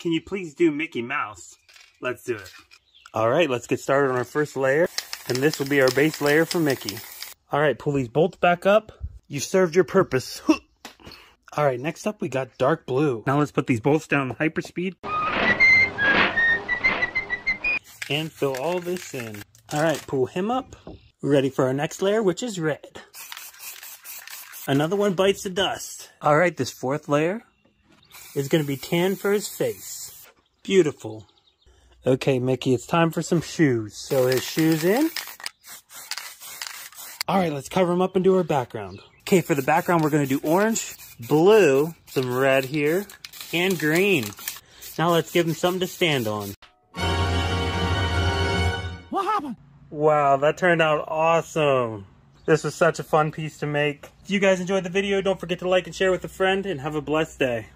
Can you please do Mickey Mouse? Let's do it. All right, let's get started on our first layer. And this will be our base layer for Mickey. All right, pull these bolts back up. You've served your purpose. All right, next up we got dark blue. Now let's put these bolts down hyperspeed. And fill all this in. All right, pull him up. We're ready for our next layer, which is red. Another one bites the dust. All right, this fourth layer is going to be tan for his face. Beautiful. Okay, Mickey, it's time for some shoes. So his shoes in. All right, let's cover him up and do our background. Okay, for the background, we're going to do orange, blue, some red here, and green. Now let's give him something to stand on. What happened? Wow, that turned out awesome. This was such a fun piece to make. If you guys enjoyed the video, don't forget to like and share with a friend, and have a blessed day.